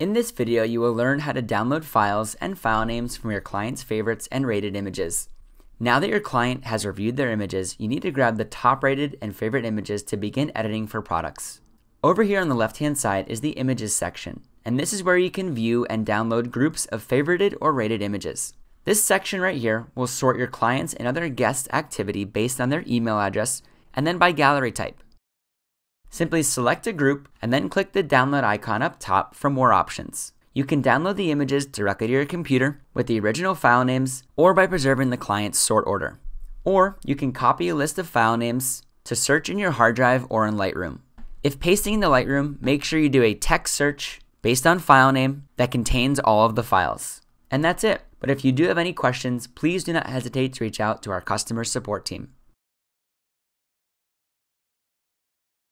In this video, you will learn how to download files and file names from your client's favorites and rated images. Now that your client has reviewed their images, you need to grab the top rated and favorite images to begin editing for products. Over here on the left hand side is the images section, and this is where you can view and download groups of favorited or rated images. This section right here will sort your clients and other guests' activity based on their email address and then by gallery type. Simply select a group and then click the download icon up top for more options. You can download the images directly to your computer with the original file names or by preserving the client's sort order. Or you can copy a list of file names to search in your hard drive or in Lightroom. If pasting in the Lightroom, make sure you do a text search based on file name that contains all of the files. And that's it. But if you do have any questions, please do not hesitate to reach out to our customer support team.